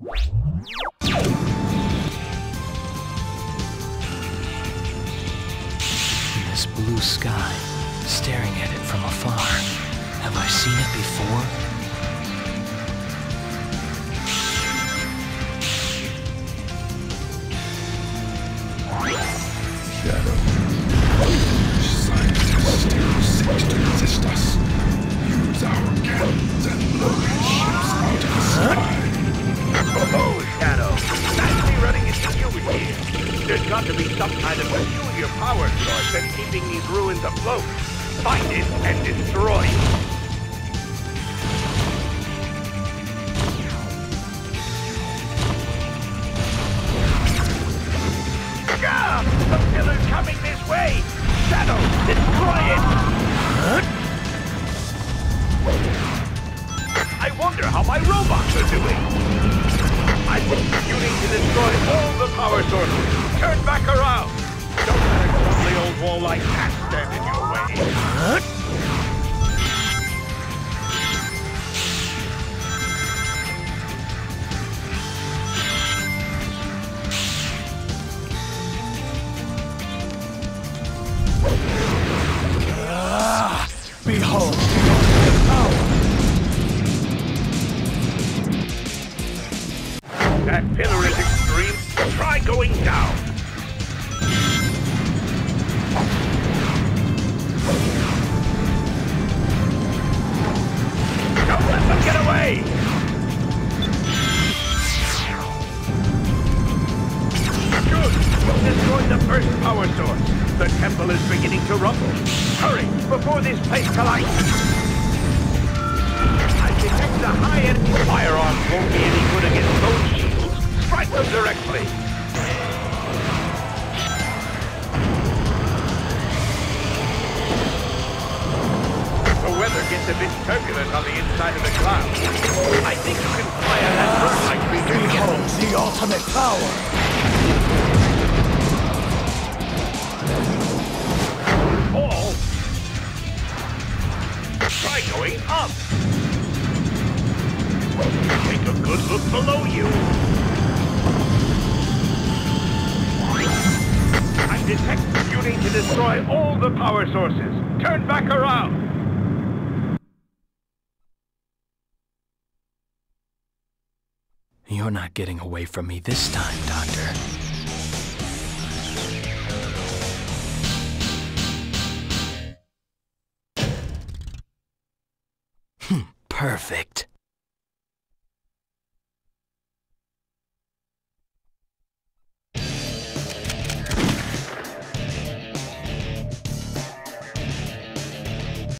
In this blue sky, staring at it from afar. Have I seen it before? Some kind of peculiar power source that's keeping these ruins afloat. Find it and destroy it. Ah! The pillar's coming this way! Shadow, destroy it! Behold! That pillar is extreme. Try going down. Don't let them get away! Good. Destroy the first power source. The temple is beginning to rumble. Hurry, before this place collides! I detect a high enemy. Firearms won't be any good against those shields. Strike them directly. The weather gets a bit turbulent on the inside of the cloud. I think you can fire that termite beacon again. Behold the ultimate power! Going up. Take a good look below you. I'm detecting you need to destroy all the power sources. Turn back around. You're not getting away from me this time, Doctor. Perfect.